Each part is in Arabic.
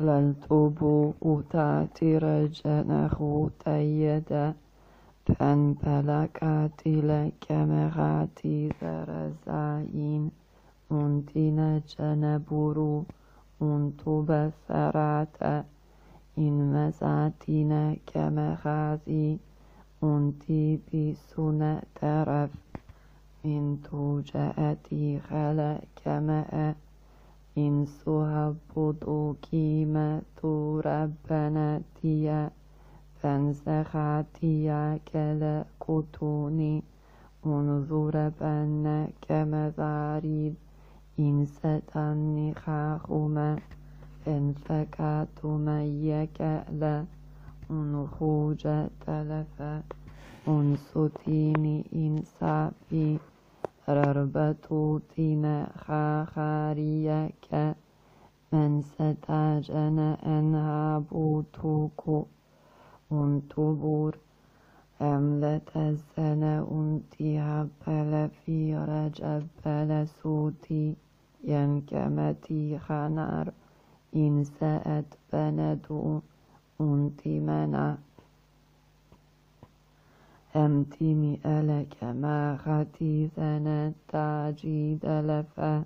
للطبو وتاتي رجل أخو تيدا فأن بلقاتي لك مغاتي زرزاين انتي نجن برو انتو بسرات إن مزاتي لك مغازي انتي بسنة إن تو جاتي خلق مغاتي suhabbudu kima turabbanatiya فانسخاتيا كلا كتوني انظر بنا كمذاريب إن ستني خاخما إن فكاتما يكألا إن خوج تلفا إن ستيني إن رربتو تينا خاخاريك من ستاجن أنها بوتوكو إن تبور أملت السنة أنتها بل في رجب بل سوتي ينكمتي خنار إن سأت بندو أنتي منع أمتني ألك ما خطي ثنا تاجيد لفا.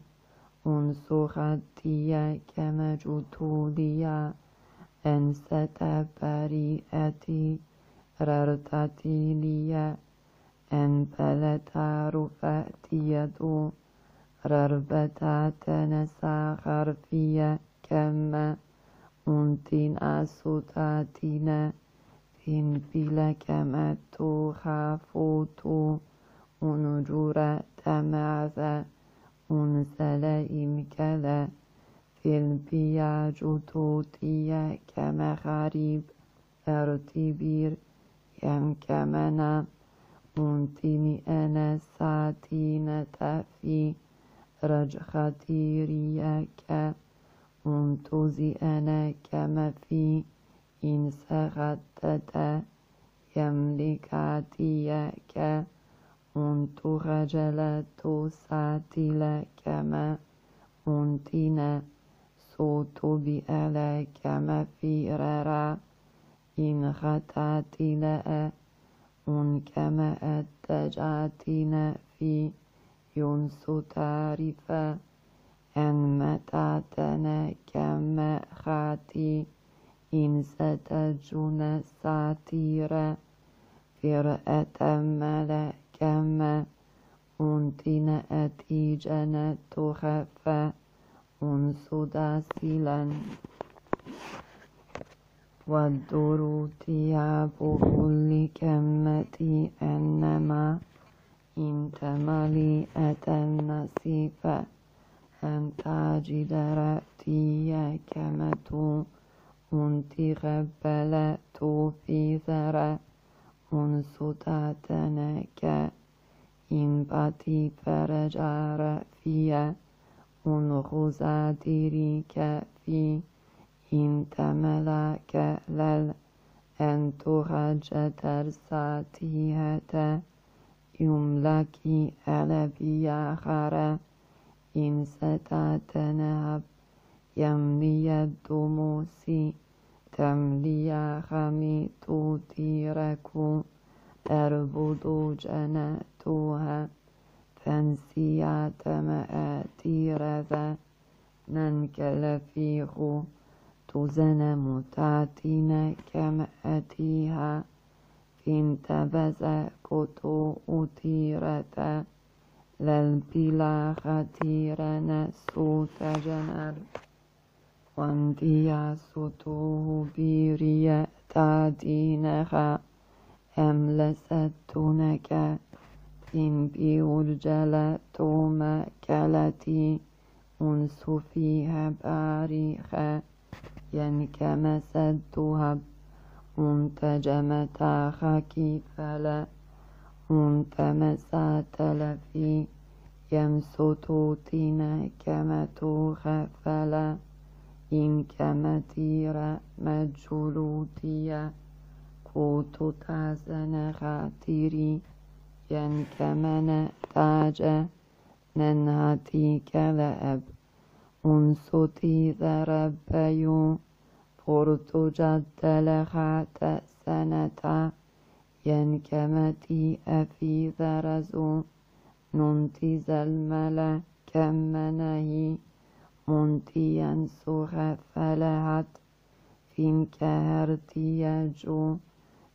أنسو خطي كما جتوليا أنست بريئتي ررتتيليا أن بلتا رفأتيدو رربتا تنسا خرفيا كما تين بلا كما تو خافوتو أنجورا تمعذا أنسلا إمكلا في البيا جتوتيا كما غريب أرتبير ينكمنا أنتني أنا ساتينة في رجختي رياك أنتزي أنا كما في إن سغدت يملكاتيك أنت خجلت ساتلا كما أنتنا صوت بألا كما في ررا إن خطاتنا أن كما أتجعتنا في ينسو تعرفا أن متعتنا كما خاتي إن ستجون ساتيرا فرأة ملا كما أنتنا أتيجنا تخفى أنسو داسلا والدروت بكل كمتي أنما إن تمليئة النصيف أن تجد رأتي كمة أنت غبلت في ذرة أنس تاتنك إن باتي فرجع رأفيا أن غزادريك في إن تملك لل أن تخرج ترساتيها يملكي ألبي آخر إن ستتنهب يملي الدموس تملي خمي تطيرك أربض جنتها فانسيات مآتير ذا ننكل فيه تزن متاتين كمأتيها فانتبز كتو أتيرة للبلا خطيرا سوت جنر وانديا سوتوه بيريا تعدينها أملستنك إن بيرجل توما كالتي أنس فيها باريخا ينكمس الذهب منتجمة خكي فلا منتمس تلفي يمسطوتنا كما خفلا إن كمتير مجلوتيا كوتو تازن خاتيري ينكمن تاج ننهتي كلأب أنصتي ذربيو فرت جدل خات سنة. ينكمتي أفي ذرزو ننتز الملا كمنه منتيا سخ فلهت فين كهرتي جو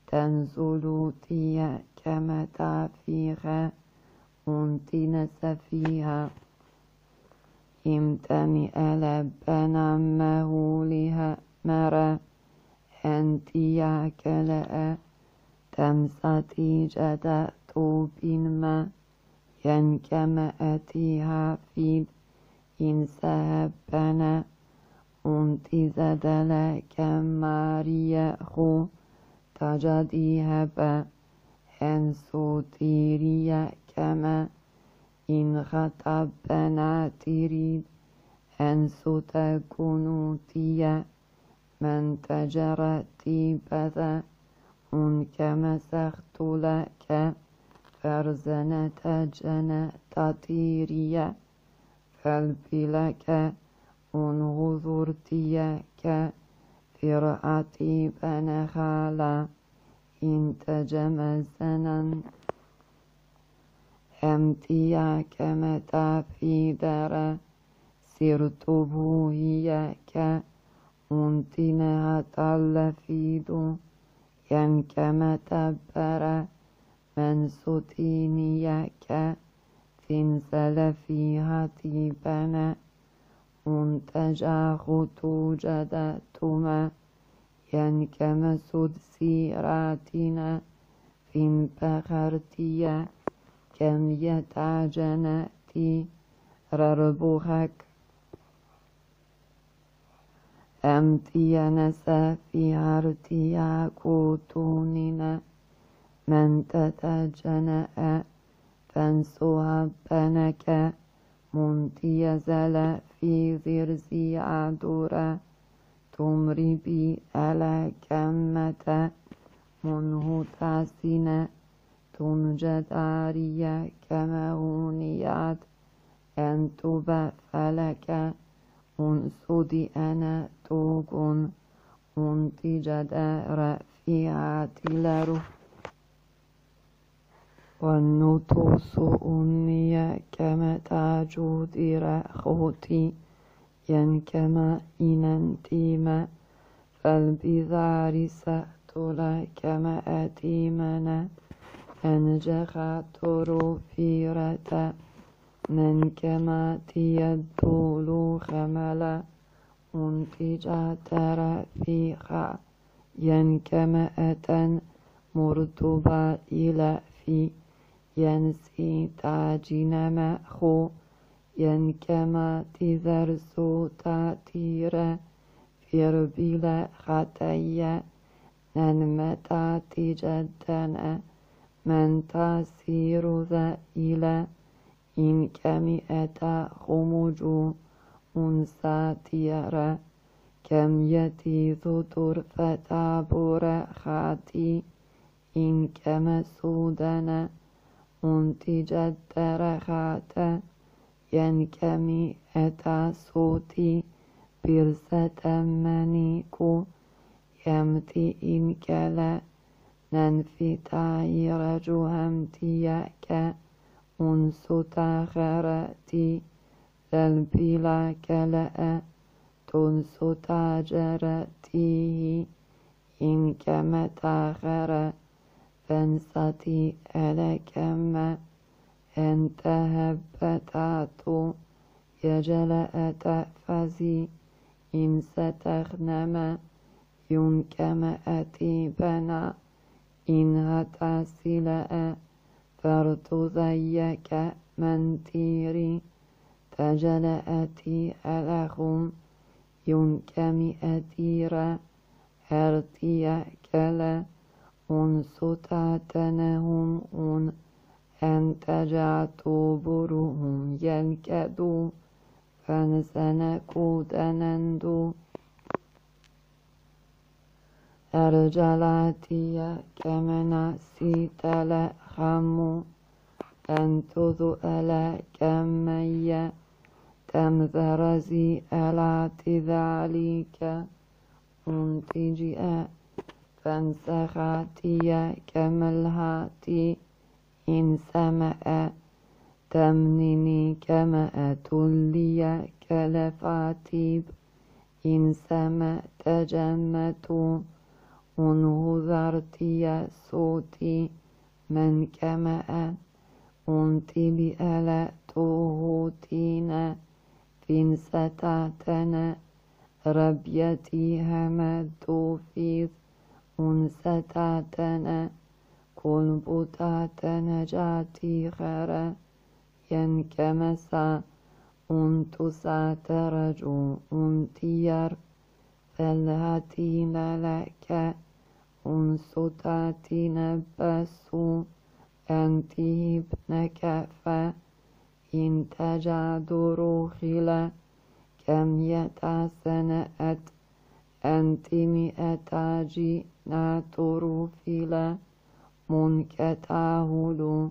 تنزل تي كمتا فيها منتن سفيها امتمئ لبنا مهولها مرا أنتيا كلاء تمساتي جدا توبين ما ينكمأتيها في أنتي زدلا كماريا خو تجدي هبا أن سوتيريا كما إن خطبنا تريد أن ستكون تيا من تجرتي بذا أنك مسخت لك فرزنة جنة تطيريا فالبلك أنغذرتيك فرعتي بنخالا إن تجمزنا أمتياك متى في دار سرت بوهيك أنتنا تلفيد ينكم تبر من ستينيك تنزل فيها تيبنا منتجا خطوجدتما ينكم سدسيراتنا فين بخرتيا كم يتعجنتي رربوخك أمتي نسى في عرتيا كوتوننا من تتجنأ فانسوها بنك منتي زل في ذرزي عدورا تمري بي على كمة منه تاسنا تنجد عارية كما هونيات أن تبا فلك أنسدي أنا توقن أنتجد رفيعات لرو والنطوس أني كما تاجود رخوتي ينكما إننتيما فالبذار سأتلا كما أتيمنا أنجخ تروفيرة ننكما تيدول خملا أنتجا ترفيخا ينكما أتن مرتبا إلى في. ينسي تاجين مأخو ينكما تذرسو تاتير فيربيل خطيا ننمتا تجدنا من تسير إلى إن كمئة خمج أنسى تيرا كم يتيذ طرفة بور خاتي إن كما سودنا أنتجت درخات ينكمي أتا صوتي برسة منيكو يمتي إن كلا ننفي تاير جهمتيك أنسو تاخرتي للبلا كلا تنسو تاجرتيه إن كما تاخر فانستي ألكما أنت هبتاتو يجل تأفزي إن ستغنم ينكم أتيبنا إن هتاسلا فرتضيك من تيري. تجلأتي ألخم ينكم أتيرا هرتي كلا أنستاتنهم أن أن برهم ينكدوا فنسنكودنندو أرجلاتي كمنا سيتل خمو أن تذؤل كمية تمذرزي ألات ذلك untigia فانسخاتي كملهاتي إن سمأ تمنيني كما أتولي كلفاتيب إن سما تجمت انهذرتي صوتي من كما أنتي بألا توهوتين فين ستاتنا ربيتي همدو فيذ كل بوتاتنا جاتي خرا ينكمسا أنتو ساترجو أنتير فالهاتين لك أنصتاتين بسو أنتي ابنك فإن تجادر خلا كم يتسنأت أنت مئة جئنات رفلا منكتاهل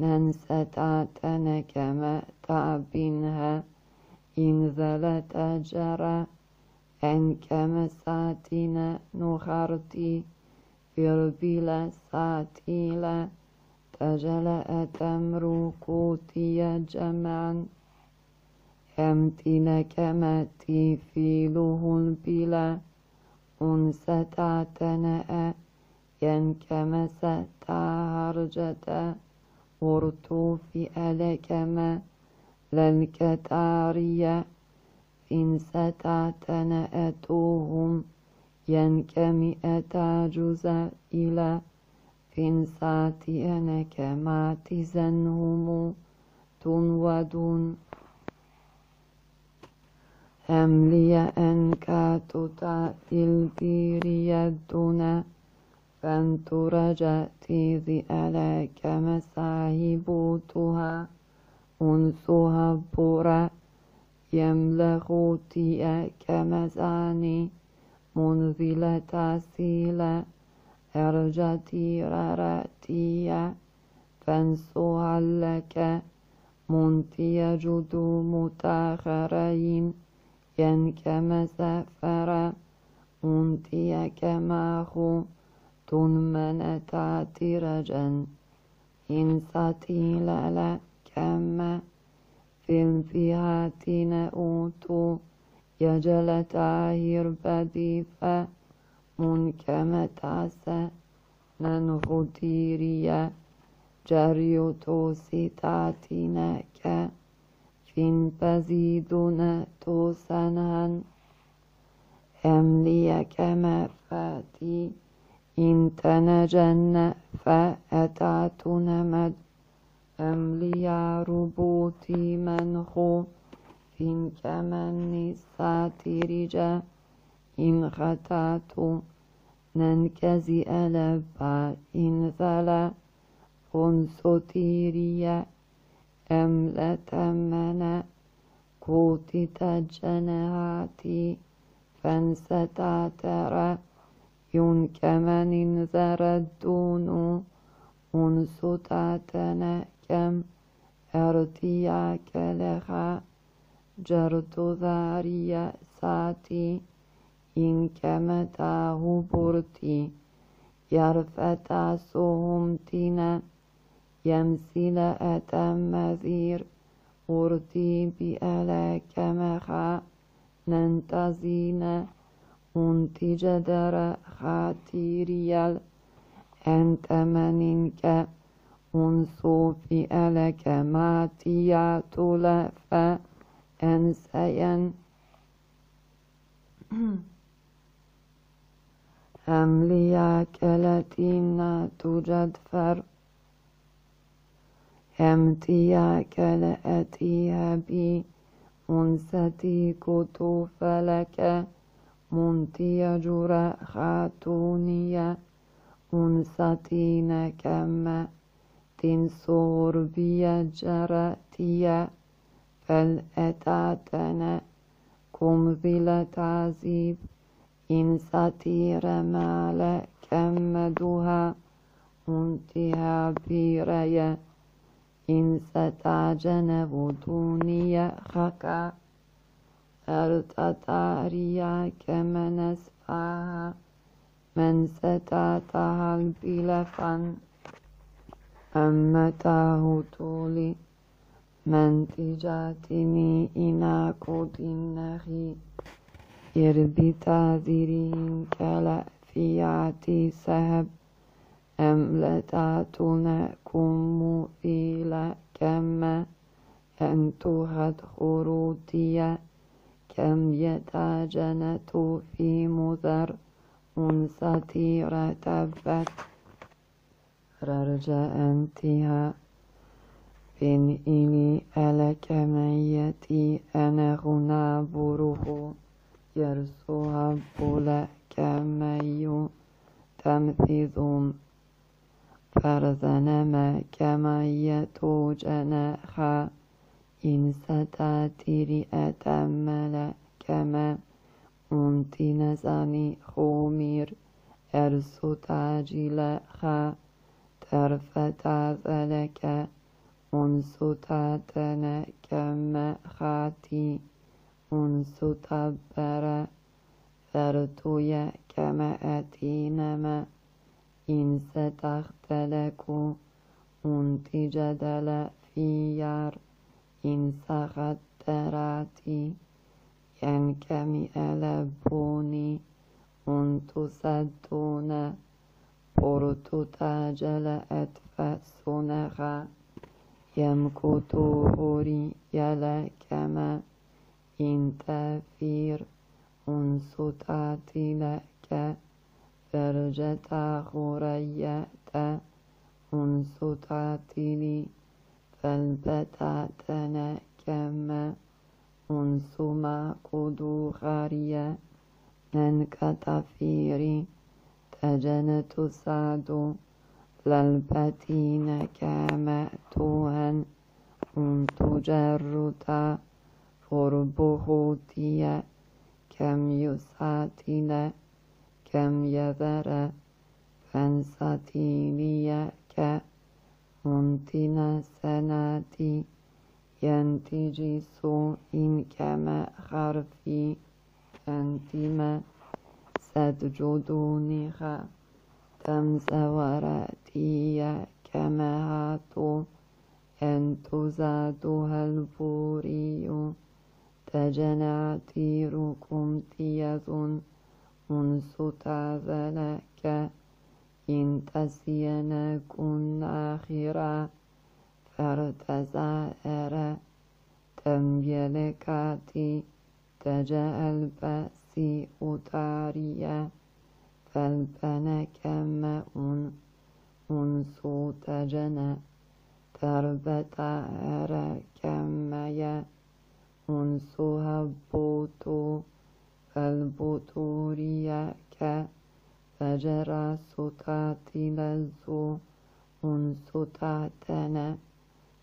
ننستاتن كما تعبنها إن ذلت جرى أن كما ساتنا نخرتي فربلا ساتيلا تجلأ تمركوتي جمعا أمتنا كما تفيله البلا أنستاتنا ين كما ستهرجتا ورتو في ألكما للكتارية إن ستاتنا أتوهم ينكمي أتاجز إلى فين ساتي أنا كما تزنهم تنودون أم لي أنك تطع البير يدنا فانترجتي ذي ألاك مساهبوتها أنسها برا يملغوتي كمزاني منزلة سيلة أرجتي رارتي فانسوها لك منتي جدو متاخرين. ينكم سفر أنتي كماخو تنمن تاترجا إن ساتيل كما في الفيهات نؤوت يجل تاهر بديفا منكم تاسا ننغديريا بزيدون توسنان أملي كما فاتي إن تنجن فأتاتنا مد أملي ربوتي منخو فين كمن ساترجا إن خطاتو ننكزي ألبا إن ثلا خنسوتيريا أم لتمنى كوتت جنهاتي فانستاتر ينكمن انذر الدون. أنستاتنا كم أرتياك لها. جرت ذاري ساتي إن كمتاه يرفتا سهمتنا يمسل أتم ذير أرتي بألاك مخا ننتزين أنتج در خاتيريال أنت منك أنسو في ألك ما تياتل فأنسين أم لياك التي توجد فر أمتياك لأتيها بي أنستي كتو فلك منتي جرى خاتونيا أنستين كما تنصور بي جرتيا فالأتاتنا كم ذل تعزيب إن ستير مال كمدها انتها بيريا إن ستعجن بدوني خكا ارتطاريا كمنسفاها من ستاتها البلفن أمته طولي من تجاتني إنا كودينهي يربتا ذرين كلا فياتي سهب أملتاتنا كم فيلا كما أنتهت خروتيا كم يتاجنت في مذر أنستي رتبت رجاء انتها بن إني ألك ميتي أنا غنا بره يرسوها بولا كمي تمثيذ فرزنما كما يتوجناها إن ستاتري أتمل كما أنتي نزاني خومير أرسو تاجلها ترفتا ذلك أنسو تاتنا كما خاتي أنسو تبرا فرتويا كما أتينما إن ستختلكوا أنتي جدل في يار إن سختراتي ينكمي ألبوني أنتو سدونا بورتو تاجل أتفسونغا يمكتو هوري يلا كما إن تفير أنسو تاتي لك فرجتا خريتا أنسو تاتي فالبتاتنا كما أنسو ما قدو خاريا ننكتفيري تجنت سعد للبتين كما توهن أن تجرتا فربهوتيا كم يساتنا كم يذر فانساتيليا كمنتنا سناتي ينتجي سوء كما خرفي أنتما ستجدونها تمزوراتي كما هاتو أن تزادها البوري تجناتيركم تيذ أنسو ذلك إن تسينكن آخرا فرتزائر تنبيلكاتي تجا البأس أتاريا فالبنا كما أن أنسو تجنا تربتا أرى كما يا أنسو هبوتو فالبطوريا كا فجرى سطاتي لزو أنسو تاتنا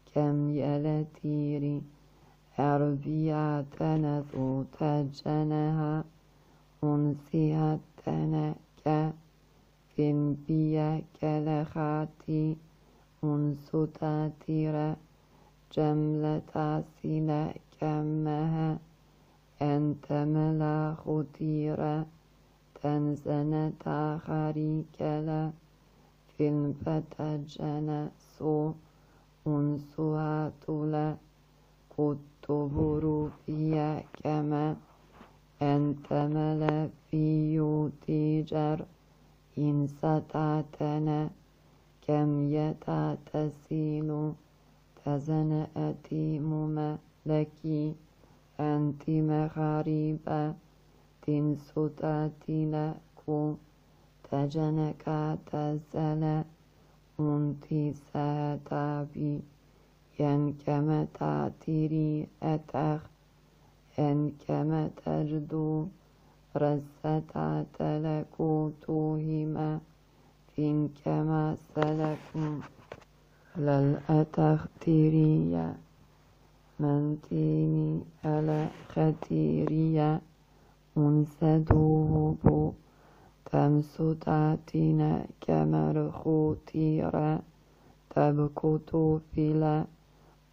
كم يلتيري أربياتنا ذو تجنها أنسيهتنا كفن بيا كالخاتي أنسو تاتيرا جملة سلا كمها أنت ملا خطيرا تنزنة خريكلا في الفتجنا سو أنسوها تلا كتب فيها كما أنت ملا في تجر إن ستعتنا كم يتعتسيل تزنأتي مملكي أنت مغاربة تنسطاتي لكو تجنك تزل أنت ساتابي ين كما تعتري أتخ إن كما تجدو رزتا تلكو توهما فين كما سلكم للأتختيرية من تيمي على خديرية منسدوه بو تم سوتاتين كمر خوتيرة توفيلا فيلا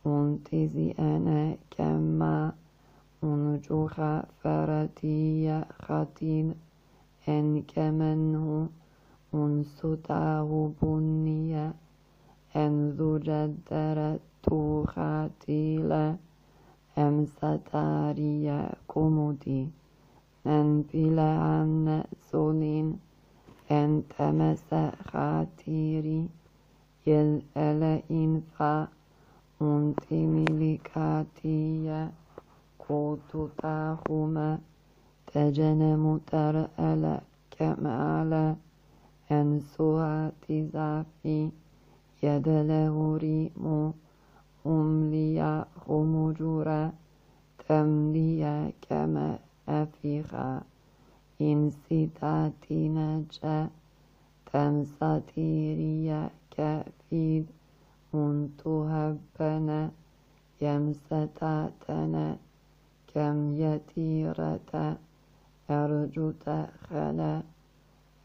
منتزي أنا كما منجوخ فرتي خاتين إن كمنه منسوتاه بنية إن زوجت درت kumudi en pila anna sonin en temesa khatiri yel ele infa untimilikatia kututahuma تجنم ترأل كمال أنسوات زافي يدله ريم أمليا خمجورا تمليا كما أفيغا إن سيتاتي نجا تمساتيريا كفيد أنتهبنا يمستاتنا كم يتيرة أرجو تخلا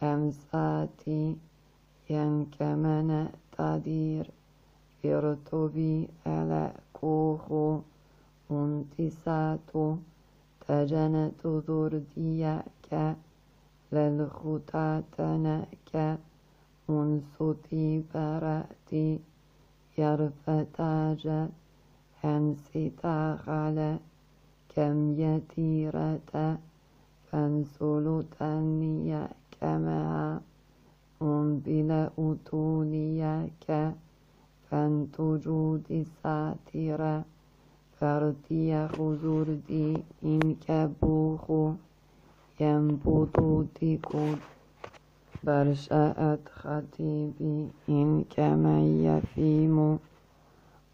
أمساتي ينكمن تدير على كوخو انتساتو تجنت ذرديك للخطاتنك انصتي برأتي يرفتاج أنستا غلا كم يتيرة فانسل تنيا كما أنبل أتونيك فانتجود ساترة فارتي خزردي إنك بوخو ينبض تكود برشأت خطيبي إن كما يفيم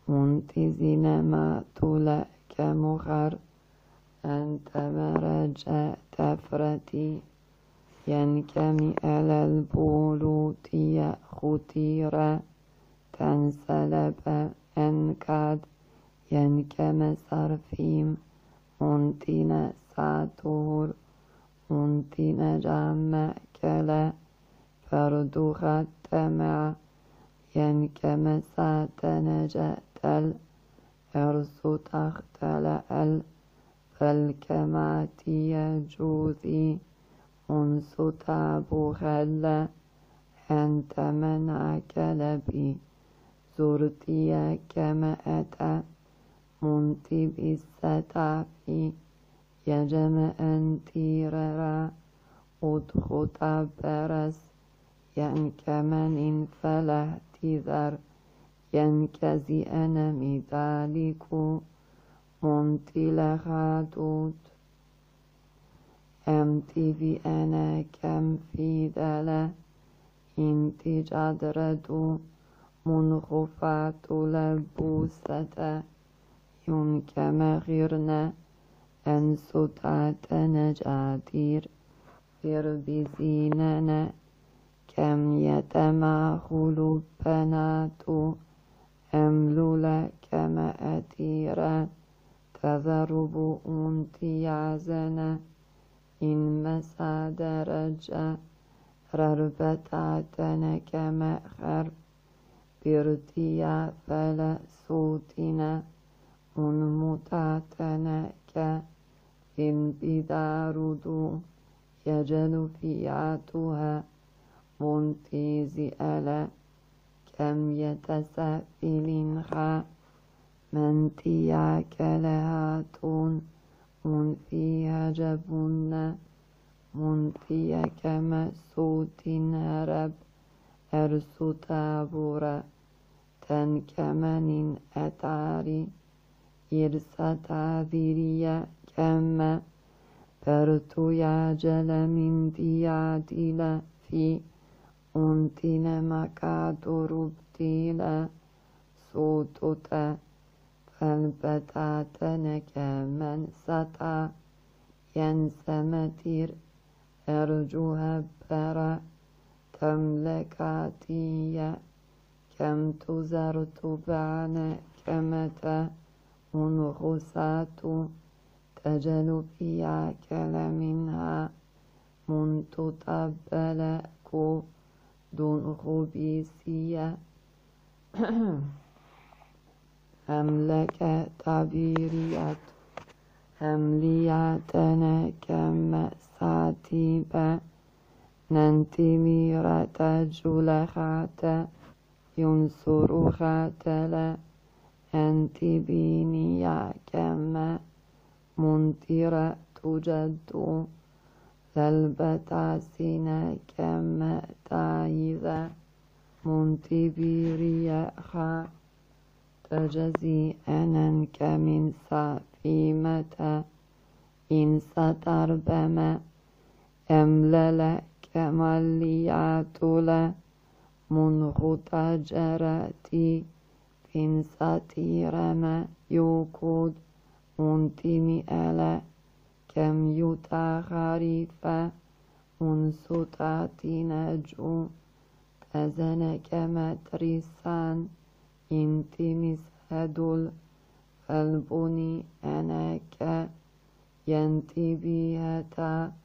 منتزن ما تلك مخر أنت مرج تفرتي ينكمي على البولوت خطيرة تنسلب أنكاد ينكم صرفيم. أنتنا ساتور. أنتنا جمع كلا فردو ختمع ينكم ساتنا جتل. أرسو تختل فالكمات يجوذي أنسو تابو خلا أنت من عكلبي زرتي كما أتى منتي بالستافي يجمع أنتيررا أدخط برس ينكمن فلا تذر ينكزي أنا مذلك منتي لخاتوت أمتي بأنا كم في ذلا إنتي جدردو منخفات لبوسة ينكم غيرنا أن ستات نجادير غير بزيننا كم يتماخل بنات أملول كما أتيرا تذرب امتيازنا إن مسا درجة رربتاتنا كما خرب برتيا فلا صوتنا أنمتاتنا كإن بداردو يجل فياتها منتيز ألا كم يتسافل خا من تياك لهاتون من فيها جبن من تياك مسوت هرب أرسو تابورا تنكمن أتاري إرسا تعذيريا كما برتو يعجل من ديادلا في أنتنا مكاد ربتيلا صوتتا فالبتاتنا كمن ستا ينسمتير أرجوها برا تملكاتي كم تزرت بعنا كمتا منغسات تجل في منها منتطبل كو دون خبيسية أملك تعبيريات أملياتنا كم ساتيبا ننتميرة جلخات ينصر خاتلا أنت بيني كما منترة تجد للبتاسين كما تايذا منتبيريا خا تجزي أنك من سفيمة إن ستربما أملل تماليعتولا من غتاجراتي فين ساتيرانا يوكود من تيميالا كم يوتا غريفة من سوتاتي نجو تزنى كما تريسان انتميس هدول فالبوني أنا كا ينتبيه ينتبيهتا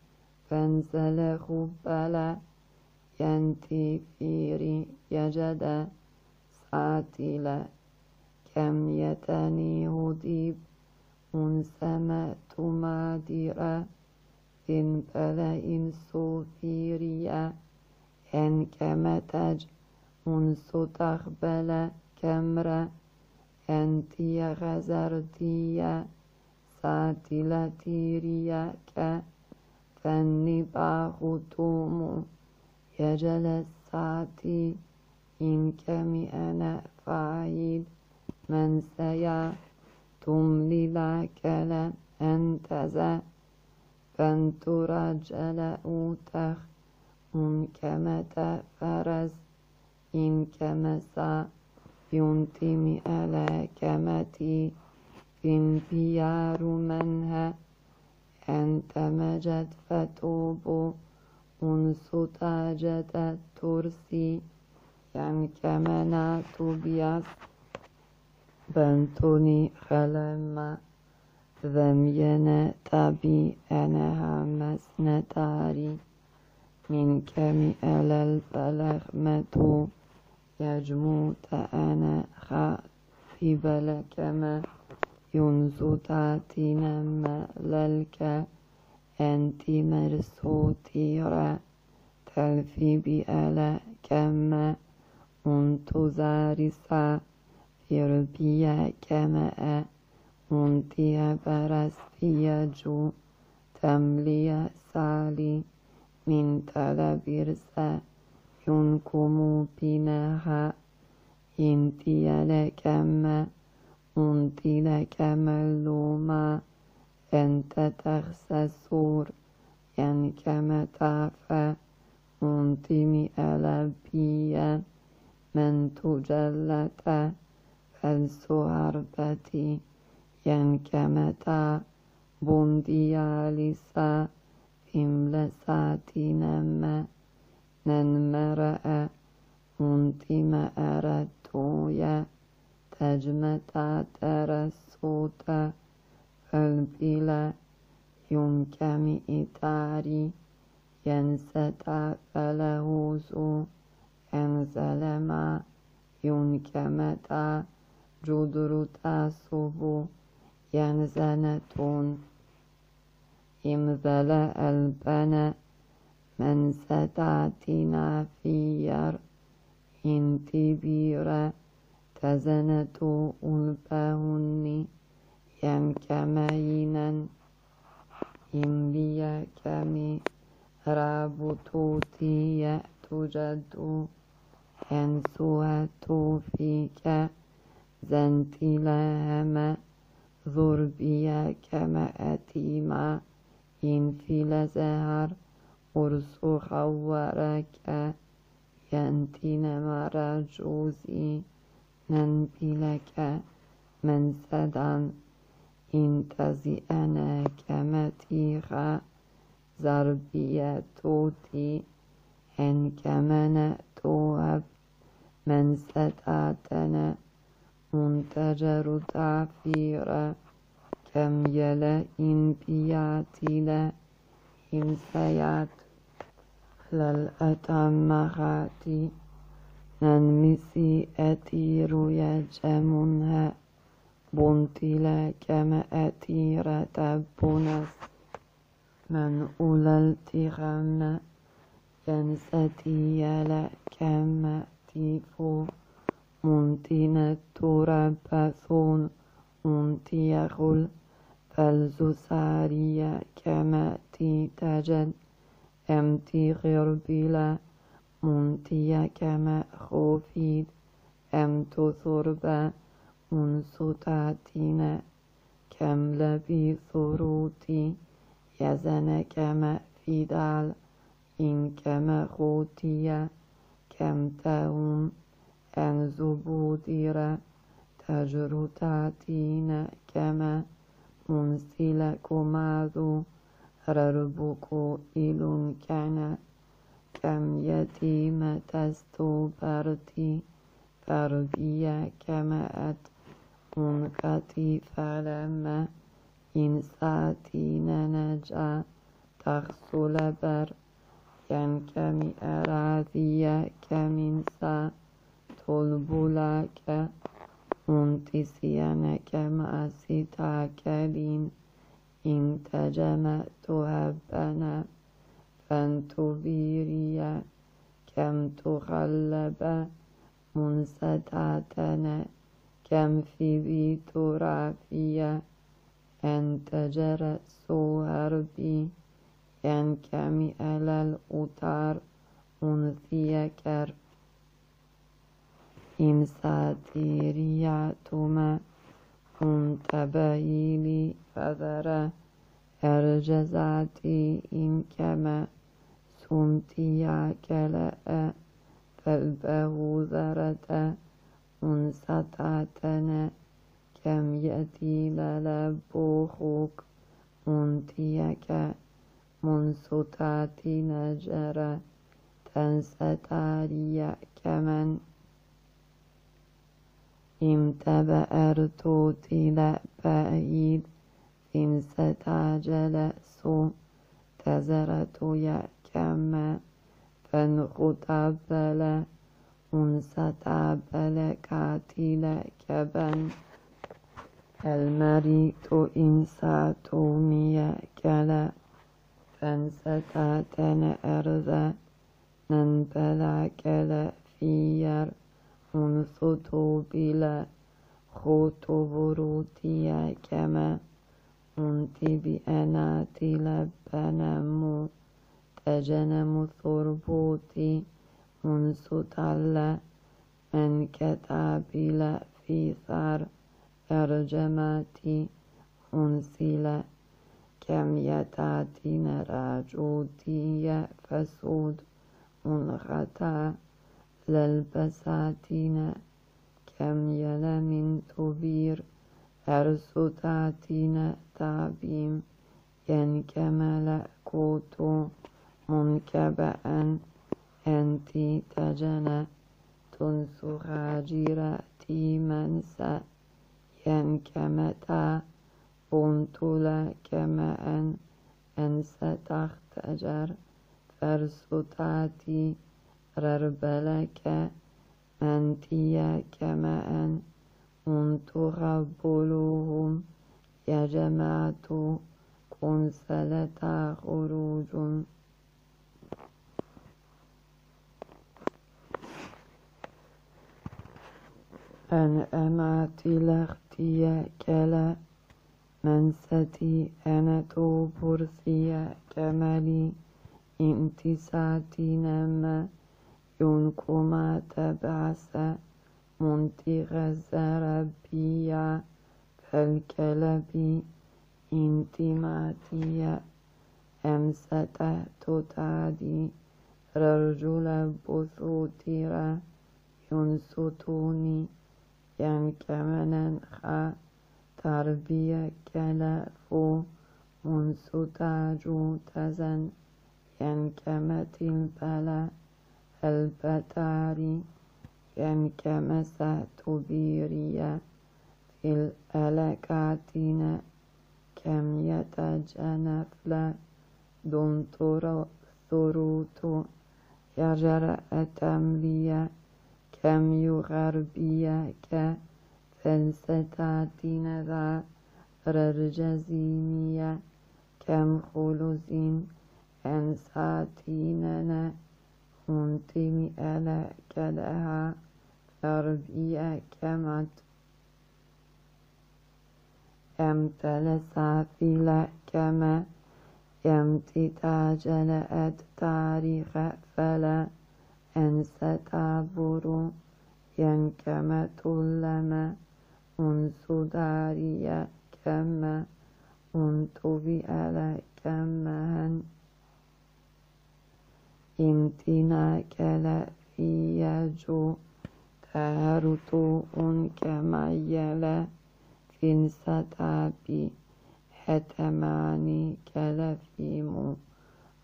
فانزل خبلا ينتفيري يجد ساتلا كم يتني هديب سمعت مادرا إن بلا سوفيريا إن كمتج أنس تقبل كمرا أنتي غزرتيا ساتلتيريا ك فالنبا ختوم يجل الساتي إن كمي أنا فاعل من سيا تملي لك أنتزا فانترجل أوتخ إن كمت فرس إن كمسا ينتمي على كمتي فين بيار منها أنت مجد فتوب أنس تاجت الترسي يعني كمنا تبيس بنتوني خلما ذمينا تبي أنا مسنتاري من كم ألا البلغ متو يجموت أنا خاطب لكما ينزو تاتينا مللك أنت مرسوتيرا تلفي بألا كما انتظارسا يربيا كما منتيا برستيا جو. تمليا سالي من تلبرسا ينكم بناها. انتيا لكما انتي لك ملوما أنت تخسى السور يعني كما تعفى انتمي ألبيا من تجلت السهربة ينكمتا بنديالسا إملساتنما ننمرأ منتم أردويا تجمتا ترسوتا فالبلا ينكم إتاري ينستا فلهوزو أنزلما ينكمتا جدرتا صبو ينزنتون امذلا البنا من ستاتنا فير انتبير تزنتو ألبهن ينكمينا إمليا كمي رابطوتي يأتجدو ينسوها توفيك زنتلهما ذربيا كما أتيما إن في لزهر أرسو خوارك ينتين مراجوزي ننبلك من سدان انتزي أنا كمتيخا زربية توتي إن كمن توهب من ستاتنا منتجر تعفيرا كم يلا إن بياتلا إن سيات للأتمغاتي ننمسي أتير يجمونها بنتلا كما أتيرة بونس من أولى ينستي يلا كما تيفو منتنا تربثون منتيخل فالزسارية كما تيتجد أمتي غربلا منتيا كما خوفيد أمتو ثربا منصتاتنا كم لبي ثروتي يزن كما فيدال إن كما خوتيا كم تهم أن زبوديرا تجرتاتين كما منسل كماذو رربكو إلون كان كم يتيم تستوبرتي فربيا كما أت منكتي فلما إن ساتين نجا تغسل بر كم أراضية كمنسا طلبلك منتسيانك مع ستاكلين إن تجمع تهبنا فانتبيريا كم تغلب منستاتنا كم في بيت رافيا أن تجرى سوهربي أن كم على الأطار أنثيكر إن ساتيرياتما انتبهيلي فذرا أرجزاتي إن كما سمتيا كلاء فالبه ذرة انستاتنا كم يأتي للبوخوك منتيك منصتاتي نجرة تنستاريا كمن امتبأرت تلا بعيد إن ستعجل سو تزرت يا كما فانخطبل انستعبل كاتل كبن المريت إن ساتومي كلا فانستاتن أرضا ننبلا كلا فير انصتوا بلا خطبروتيا كما أنت بأناتي لبنمو تجنم ثربوتي منصتال من كتابلا في ثار أرجماتي أنسلا كم يتاتين راجوتي فسود منغتا للبساتين كم يلا من تبير أرسطاتين تعبيم ينكمل كوتو منكبأ أنتي تجنى تنسو خاجرة تيمنسا ينكمتا بنتولا كما أن أنسى تختجر فرسطاتي رربلك أنتيا كما أن تغبلوهم يا جماعة. كنسلة خروج. أن أمعت لختي كلا منستي أنا برثي كمالي. انتساتي نما ينكما تبعث منتغ زربيا فالكلب انتماتيا أمسة تتادي رجل بثوتيرا ينصتوني. ينكمنا خا تربية كلافو منصتاجو تزن. ينكمت البلا البتاري ينكمس تبيريا في الألكاتين كم يتجنفل دون ثروت يجرأ تمليا كم يغربيا فلستاتين ذا ررجزينية كم خلوزين أنساتيننا منتمي ألا كلها تربية كمت امتلسا فيلا كما يمتتاج لأت تاريخ فلا أنسى تعبر ينكم تلما أنسو داريا كما أنتو بألا كمهن امتنا كلا في يجو تهرتو أن كما يلا في ستابي حتماني كلفيمو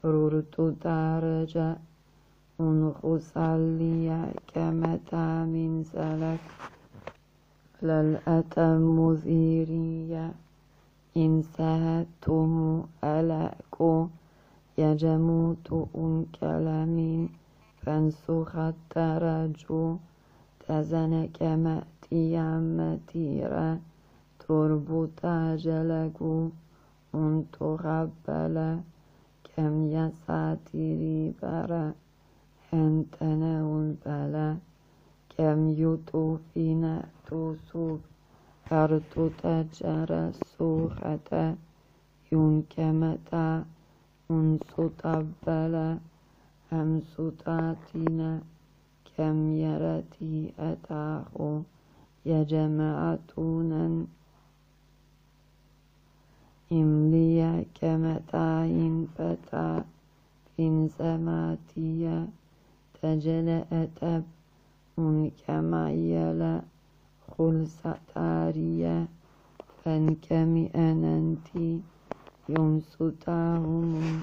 رورتو درجة أنخصلي كمتا من سلك. للأتم مثيرية إن سهدتم ألأكو يجموت أن كلامين فانسخ الترجو تزن كمأتي متيرا تربط جلقو أن تغبل كم يساتري برا أنتنا البلا كم يطوفين توسوب أرتو تجرى سوخة ينكمتا أنسو تبلا أمسو تاتينا كم يرتي أتاخو يجمعتونا إمليا كمتاين فتا فين سماتيا سجل ادب منكمعيل خلصتارية فانكمئننتي ينصتاهم